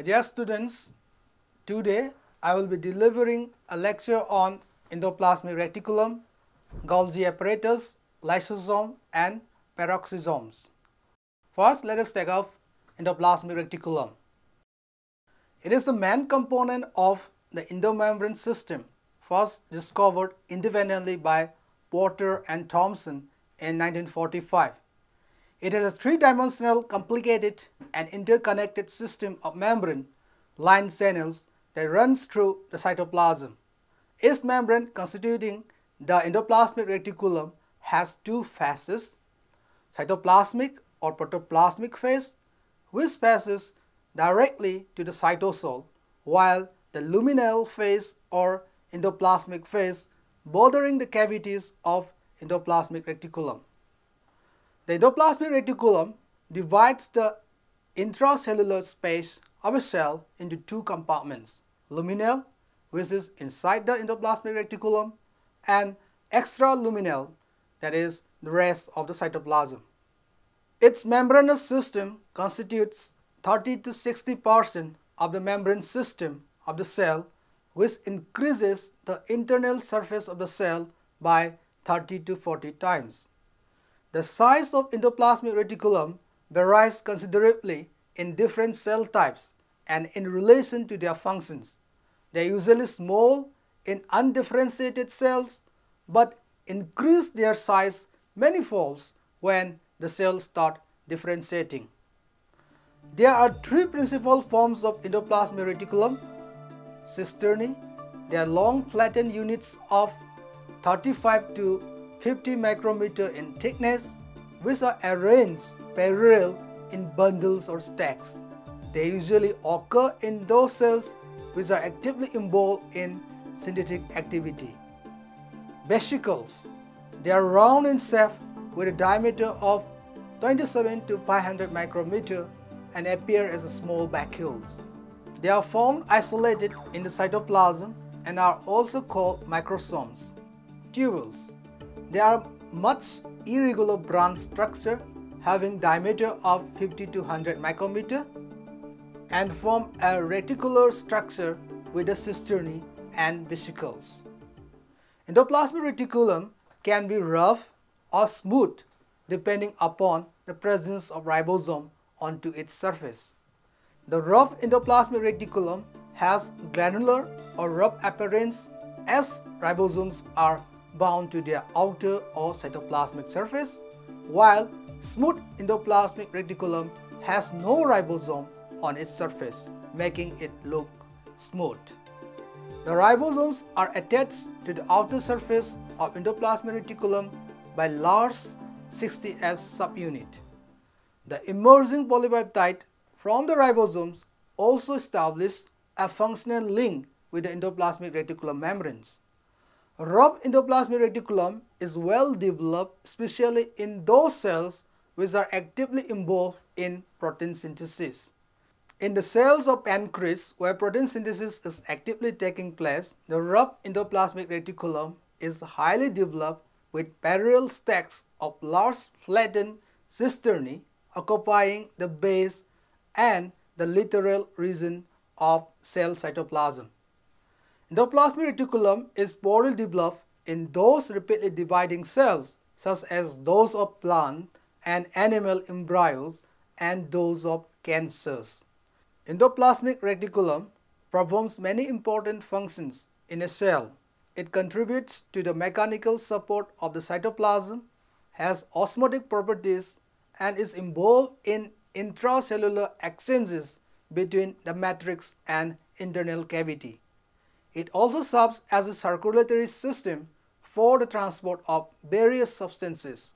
My dear students, today I will be delivering a lecture on endoplasmic reticulum, Golgi apparatus, lysosome and peroxisomes. First, let us take up endoplasmic reticulum. It is the main component of the endomembrane system first discovered independently by Porter and Thompson in 1945. It is a three-dimensional, complicated and interconnected system of membrane line channels that runs through the cytoplasm. Its membrane constituting the endoplasmic reticulum has two phases, cytoplasmic or protoplasmic phase, which passes directly to the cytosol, while the luminal phase or endoplasmic phase bordering the cavities of endoplasmic reticulum. The endoplasmic reticulum divides the intracellular space of a cell into two compartments, luminal, which is inside the endoplasmic reticulum, and extraluminal, that is the rest of the cytoplasm. Its membranous system constitutes 30 to 60 percent of the membrane system of the cell which increases the internal surface of the cell by 30 to 40 times. The size of endoplasmic reticulum varies considerably in different cell types and in relation to their functions. They are usually small in undifferentiated cells but increase their size many folds when the cells start differentiating. There are three principal forms of endoplasmic reticulum. Cisternae, they are long flattened units of 35 to 50 micrometer in thickness which are arranged parallel in bundles or stacks. They usually occur in those cells which are actively involved in synthetic activity. Vesicles, they are round in shape with a diameter of 27 to 500 micrometer and appear as small vacuoles. They are found isolated in the cytoplasm and are also called microsomes. Tubules, they are much irregular branch structure having diameter of 50 to 100 micrometer and form a reticular structure with a cisternae and vesicles. Endoplasmic reticulum can be rough or smooth depending upon the presence of ribosome onto its surface. The rough endoplasmic reticulum has granular or rough appearance as ribosomes are bound to their outer or cytoplasmic surface, while smooth endoplasmic reticulum has no ribosome on its surface, making it look smooth. The ribosomes are attached to the outer surface of endoplasmic reticulum by large 60S subunit. The emerging polypeptide from the ribosomes also establish a functional link with the endoplasmic reticulum membranes. Rough endoplasmic reticulum is well developed especially in those cells which are actively involved in protein synthesis. In the cells of pancreas where protein synthesis is actively taking place, the rough endoplasmic reticulum is highly developed with parallel stacks of large flattened cisternae occupying the base and the lateral region of cell cytoplasm. Endoplasmic reticulum is poorly developed in those rapidly dividing cells such as those of plant and animal embryos and those of cancers. Endoplasmic reticulum performs many important functions in a cell. It contributes to the mechanical support of the cytoplasm, has osmotic properties and is involved in intracellular exchanges between the matrix and internal cavity. It also serves as a circulatory system for the transport of various substances.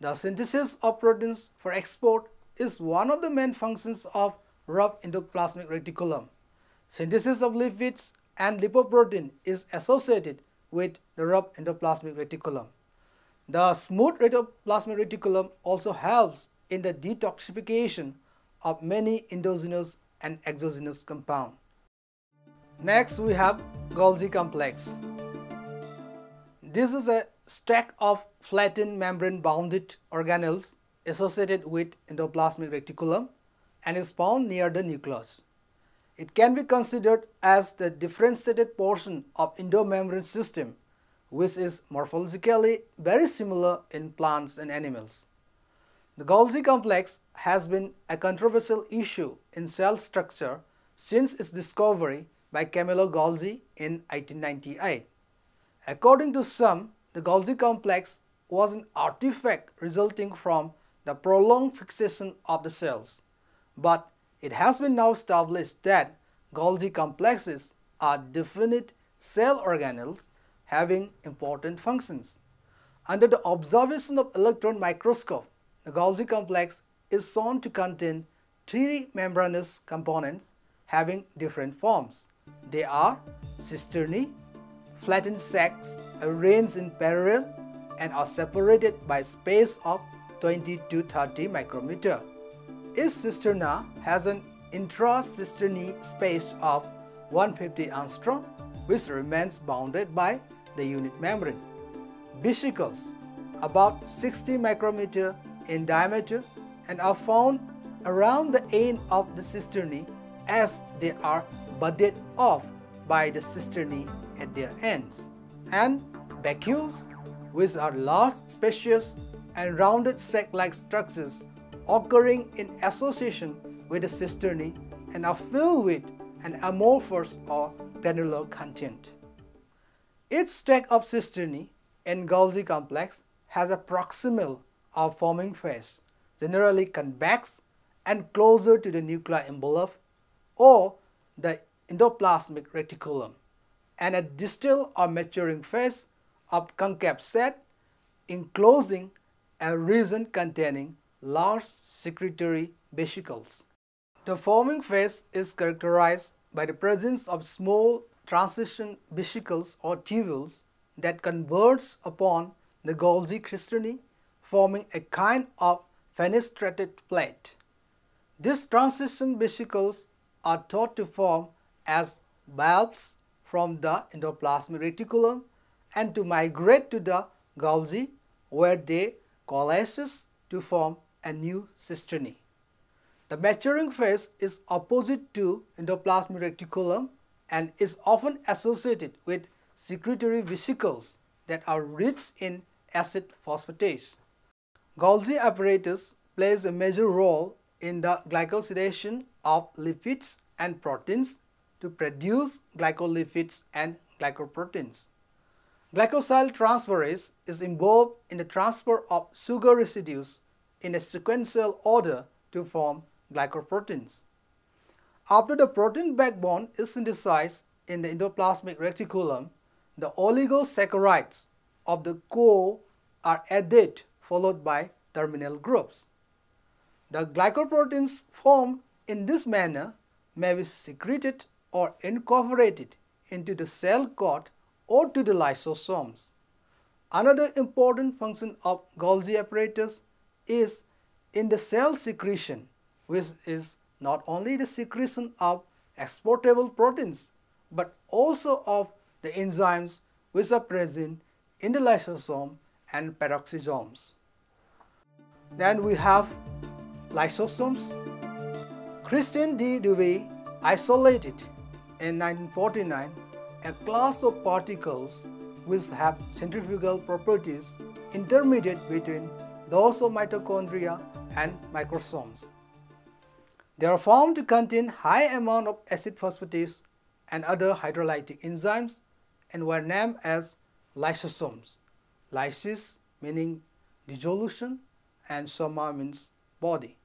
The synthesis of proteins for export is one of the main functions of rough endoplasmic reticulum. Synthesis of lipids and lipoprotein is associated with the rough endoplasmic reticulum. The smooth endoplasmic reticulum also helps in the detoxification of many endogenous and exogenous compounds. Next we have Golgi complex. This is a stack of flattened membrane bounded organelles associated with endoplasmic reticulum and is found near the nucleus. It can be considered as the differentiated portion of endomembrane system which is morphologically very similar in plants and animals. The Golgi complex has been a controversial issue in cell structure since its discovery by Camillo Golgi in 1898. According to some, the Golgi complex was an artifact resulting from the prolonged fixation of the cells. But it has been now established that Golgi complexes are definite cell organelles having important functions. Under the observation of electron microscope, the Golgi complex is shown to contain three membranous components having different forms. They are cisternae, flattened sacs arranged in parallel and are separated by space of 20 to 30 micrometer. Each cisterna has an intracisternae space of 150 angstrom which remains bounded by the unit membrane. Vesicles about 60 micrometer in diameter and are found around the end of the cisternae as they are budded off by the cisternae at their ends. And vacuoles, which are large, spacious, and rounded sac-like structures occurring in association with the cisternae and are filled with an amorphous or granular content. Each stack of cisternae in Golgi complex has a proximal or forming phase, generally convex and closer to the nuclear envelope or the endoplasmic reticulum, and a distal or maturing phase of concave set enclosing a region containing large secretory vesicles. The forming phase is characterized by the presence of small transition vesicles or tubules that converts upon the Golgi cisternae forming a kind of fenestrated plate. These transition vesicles are thought to form as bulbs from the endoplasmic reticulum and to migrate to the Golgi where they coalesce to form a new cisternae. The maturing phase is opposite to endoplasmic reticulum and is often associated with secretory vesicles that are rich in acid phosphatase. Golgi apparatus plays a major role in the glycosylation of lipids and proteins to produce glycolipids and glycoproteins. Glycosyl transferase is involved in the transfer of sugar residues in a sequential order to form glycoproteins. After the protein backbone is synthesized in the endoplasmic reticulum, the oligosaccharides of the core are added followed by terminal groups. The glycoproteins formed in this manner may be secreted or incorporated into the cell coat or to the lysosomes. Another important function of Golgi apparatus is in the cell secretion which is not only the secretion of exportable proteins but also of the enzymes which are present in the lysosome and peroxisomes. Then we have lysosomes. Christian de Duve isolated in 1949 a class of particles which have centrifugal properties intermediate between those of mitochondria and microsomes. They are found to contain high amount of acid phosphatase and other hydrolytic enzymes and were named as lysosomes. Lysis meaning dissolution and soma means body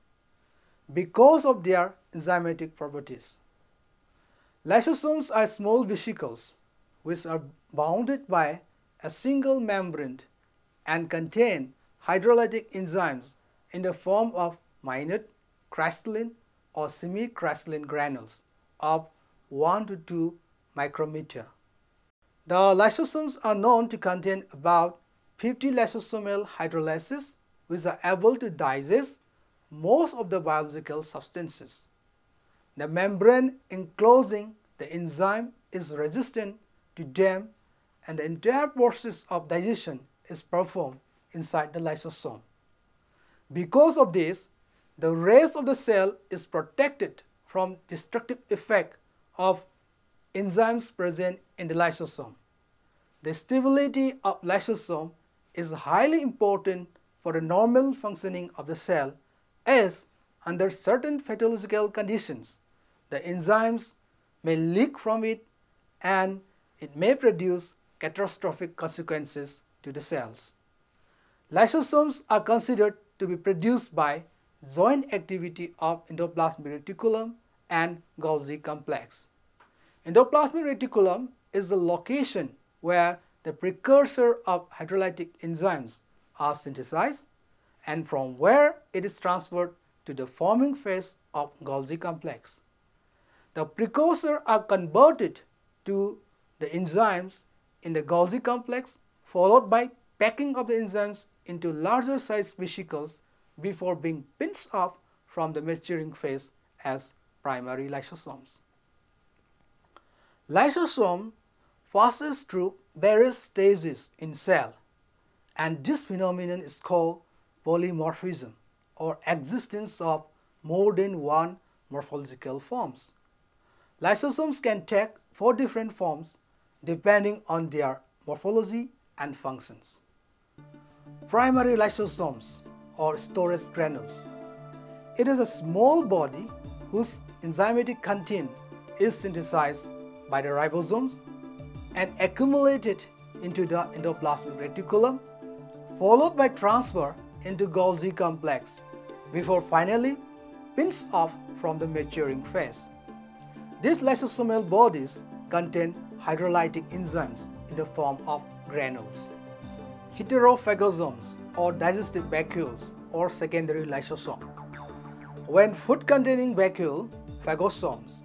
because of their enzymatic properties. Lysosomes are small vesicles which are bounded by a single membrane and contain hydrolytic enzymes in the form of minute, crystalline or semi-crystalline granules of 1 to 2 micrometer. The lysosomes are known to contain about 50 lysosomal hydrolases which are able to digest most of the biological substances. The membrane enclosing the enzyme is resistant to them and the entire process of digestion is performed inside the lysosome. Because of this, the rest of the cell is protected from destructive effect of enzymes present in the lysosome. The stability of lysosome is highly important for the normal functioning of the cell as under certain pathological conditions the enzymes may leak from it and it may produce catastrophic consequences to the cells. Lysosomes are considered to be produced by joint activity of endoplasmic reticulum and Golgi complex. Endoplasmic reticulum is the location where the precursor of hydrolytic enzymes are synthesized and from where it is transferred to the forming phase of Golgi complex. The precursor are converted to the enzymes in the Golgi complex followed by packing of the enzymes into larger sized vesicles before being pinched off from the maturing phase as primary lysosomes. Lysosome passes through various stages in cell and this phenomenon is called polymorphism or existence of more than one morphological forms. Lysosomes can take four different forms depending on their morphology and functions. Primary lysosomes or storage granules. It is a small body whose enzymatic content is synthesized by the ribosomes and accumulated into the endoplasmic reticulum followed by transfer into Golgi complex before finally pinched off from the maturing phase. These lysosomal bodies contain hydrolytic enzymes in the form of granules. Heterophagosomes or digestive vacuoles or secondary lysosome. When food-containing vacuole, phagosomes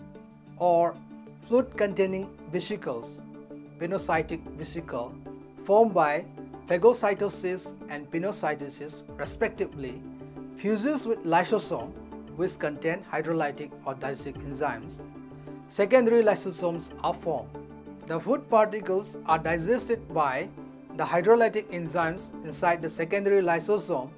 or fluid-containing vesicles, pinocytic vesicle, formed by phagocytosis and pinocytosis respectively, fuses with lysosome which contain hydrolytic or digestive enzymes, secondary lysosomes are formed. The food particles are digested by the hydrolytic enzymes inside the secondary lysosome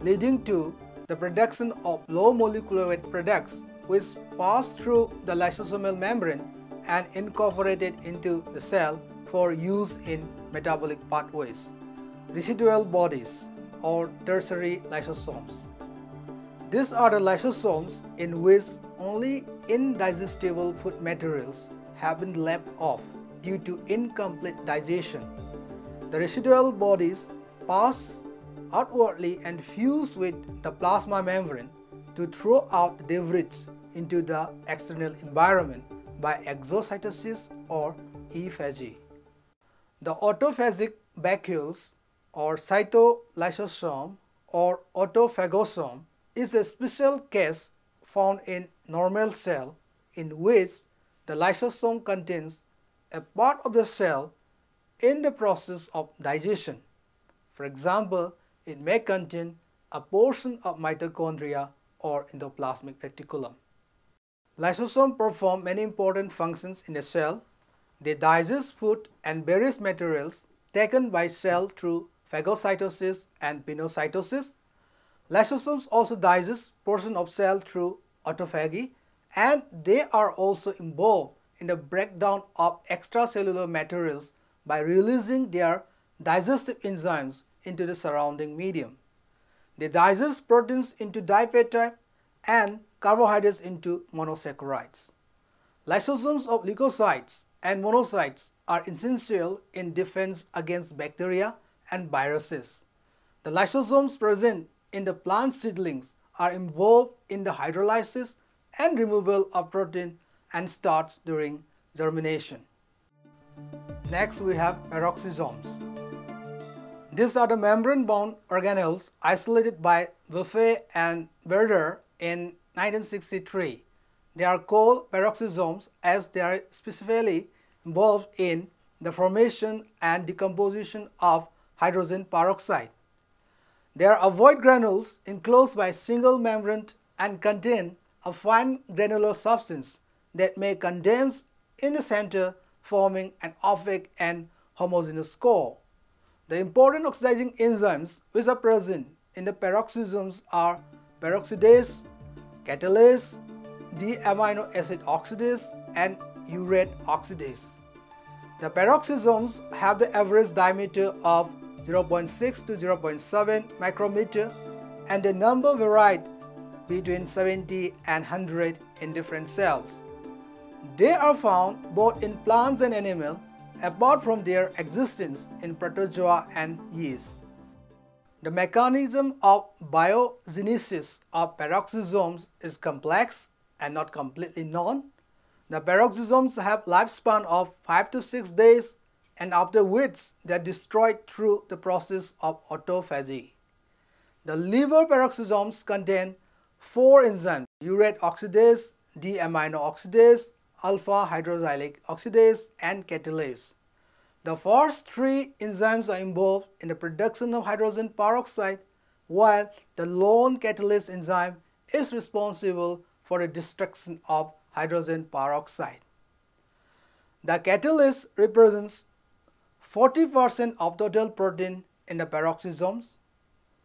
leading to the production of low molecular weight products which pass through the lysosomal membrane and incorporated into the cell for use in metabolic pathways. Residual bodies or tertiary lysosomes. These are the lysosomes in which only indigestible food materials have been left off due to incomplete digestion the residual bodies pass outwardly and fuse with the plasma membrane to throw out debris into the external environment by exocytosis or euphagy. The autophagic vacuoles or cytolysosome or autophagosome is a special case found in normal cell in which the lysosome contains a part of the cell in the process of digestion. For example, it may contain a portion of mitochondria or endoplasmic reticulum. Lysosomes perform many important functions in a cell. They digest food and various materials taken by cell through phagocytosis and pinocytosis. Lysosomes also digest portion of cell through autophagy and they are also involved in the breakdown of extracellular materials by releasing their digestive enzymes into the surrounding medium. They digest proteins into dipeptide and carbohydrates into monosaccharides. Lysosomes of leukocytes and monocytes are essential in defense against bacteria and viruses. The lysosomes present in the plant seedlings are involved in the hydrolysis and removal of protein and starch during germination. Next we have peroxisomes. These are the membrane-bound organelles isolated by Buffet and Werder in 1963. They are called peroxisomes as they are specifically involved in the formation and decomposition of hydrogen peroxide. They are ovoid granules enclosed by single membrane and contain a fine granular substance that may condense in the center forming an opaque and homogeneous core. The important oxidizing enzymes which are present in the peroxisomes are peroxidase, catalase, D-amino acid oxidase, and urate oxidase. The peroxisomes have the average diameter of 0.6 to 0.7 micrometer and the number varied between 70 and 100 in different cells. They are found both in plants and animals apart from their existence in protozoa and yeast. The mechanism of biogenesis of peroxisomes is complex and not completely known. The peroxisomes have lifespan of 5 to 6 days and after which they are destroyed through the process of autophagy. The liver peroxisomes contain four enzymes, urate oxidase, D-amino oxidase, alpha hydroxylic oxidase, and catalase. The first three enzymes are involved in the production of hydrogen peroxide, while the lone catalase enzyme is responsible for the destruction of hydrogen peroxide. The catalase represents 40% of total protein in the peroxisomes.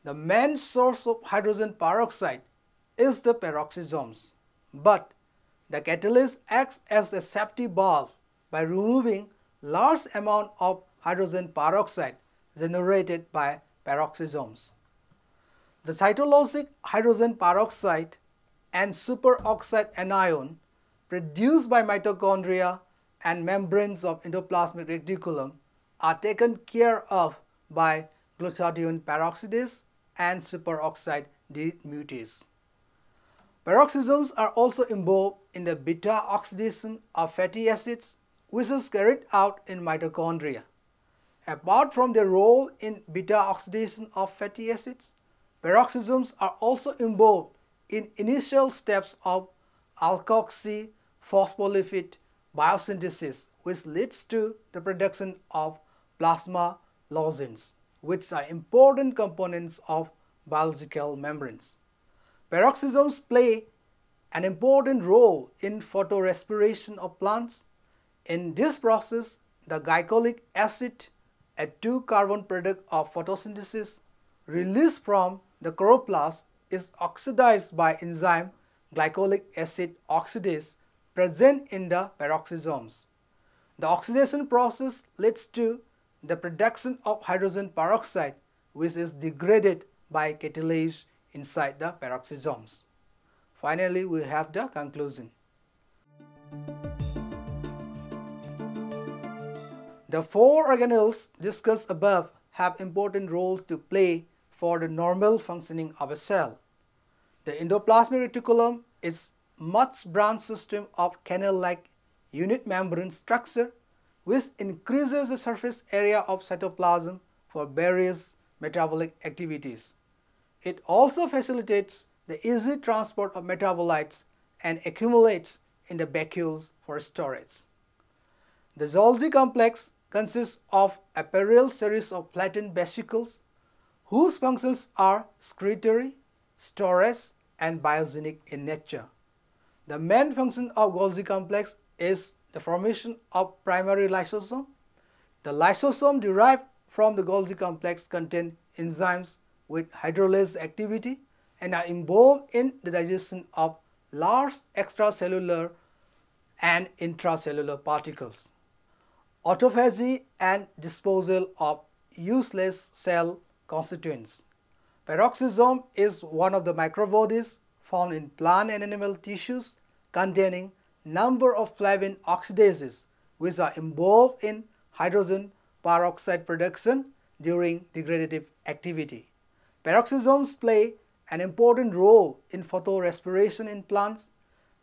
The main source of hydrogen peroxide is the peroxisomes, but the catalase acts as a safety valve by removing large amount of hydrogen peroxide generated by peroxisomes. The cytosolic hydrogen peroxide and superoxide anion produced by mitochondria and membranes of endoplasmic reticulum are taken care of by glutathione peroxidase and superoxide dismutase. Peroxisomes are also involved in the beta oxidation of fatty acids which is carried out in mitochondria. Apart from their role in beta oxidation of fatty acids, peroxisomes are also involved in initial steps of alkoxy phospholipid biosynthesis which leads to the production of plasma lozenge which are important components of biological membranes. Peroxisomes play an important role in photorespiration of plants in this process, the glycolic acid, a two-carbon product of photosynthesis, released from the chloroplast is oxidized by enzyme glycolic acid oxidase present in the peroxisomes. The oxidation process leads to the production of hydrogen peroxide which is degraded by catalase inside the peroxisomes. Finally, we have the conclusion. The four organelles discussed above have important roles to play for the normal functioning of a cell. The endoplasmic reticulum is much branch system of canal-like unit membrane structure which increases the surface area of cytoplasm for various metabolic activities. It also facilitates the easy transport of metabolites and accumulates in the vacuoles for storage. The Golgi complex consists of a parallel series of flattened vesicles whose functions are excretory, storage, and biogenic in nature. The main function of Golgi complex is the formation of primary lysosome. The lysosome derived from the Golgi complex contain enzymes with hydrolase activity and are involved in the digestion of large extracellular and intracellular particles autophagy and disposal of useless cell constituents. Peroxisome is one of the microbodies found in plant and animal tissues containing number of flavin oxidases which are involved in hydrogen peroxide production during degradative activity. Peroxisomes play an important role in photorespiration in plants.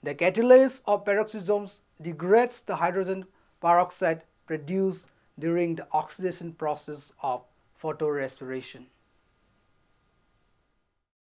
The catalase of peroxisomes degrades the hydrogen peroxide produced during the oxidation process of photorespiration.